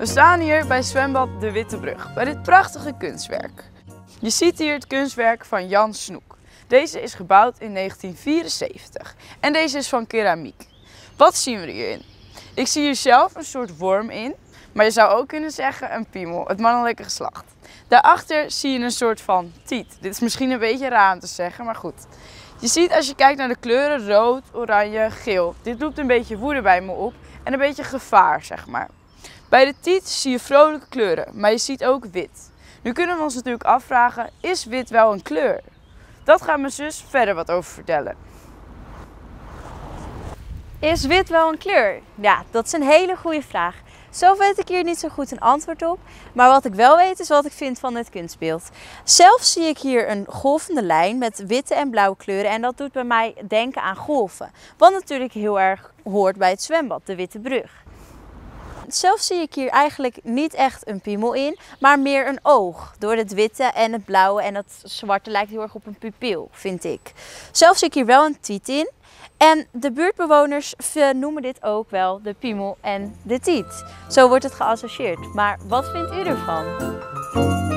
We staan hier bij zwembad De Witte Brug, bij dit prachtige kunstwerk. Je ziet hier het kunstwerk van Jan Snoek. Deze is gebouwd in 1974 en deze is van keramiek. Wat zien we hierin? Ik zie hier zelf een soort worm in, maar je zou ook kunnen zeggen een piemel, het mannelijke geslacht. Daarachter zie je een soort van tiet. Dit is misschien een beetje raar om te zeggen, maar goed. Je ziet als je kijkt naar de kleuren rood, oranje, geel. Dit roept een beetje woede bij me op en een beetje gevaar, zeg maar. Bij de tiet zie je vrolijke kleuren, maar je ziet ook wit. Nu kunnen we ons natuurlijk afvragen, is wit wel een kleur? Dat gaat mijn zus verder wat over vertellen. Is wit wel een kleur? Ja, dat is een hele goede vraag. Zelf weet ik hier niet zo goed een antwoord op. Maar wat ik wel weet is wat ik vind van dit kunstbeeld. Zelf zie ik hier een golvende lijn met witte en blauwe kleuren. En dat doet bij mij denken aan golven. Wat natuurlijk heel erg hoort bij het zwembad, de Witte Brug. Zelf zie ik hier eigenlijk niet echt een piemel in, maar meer een oog. Door het witte en het blauwe en het zwarte lijkt heel erg op een pupil, vind ik. Zelf zie ik hier wel een tiet in. En de buurtbewoners noemen dit ook wel de piemel en de tiet. Zo wordt het geassocieerd. Maar wat vindt u ervan?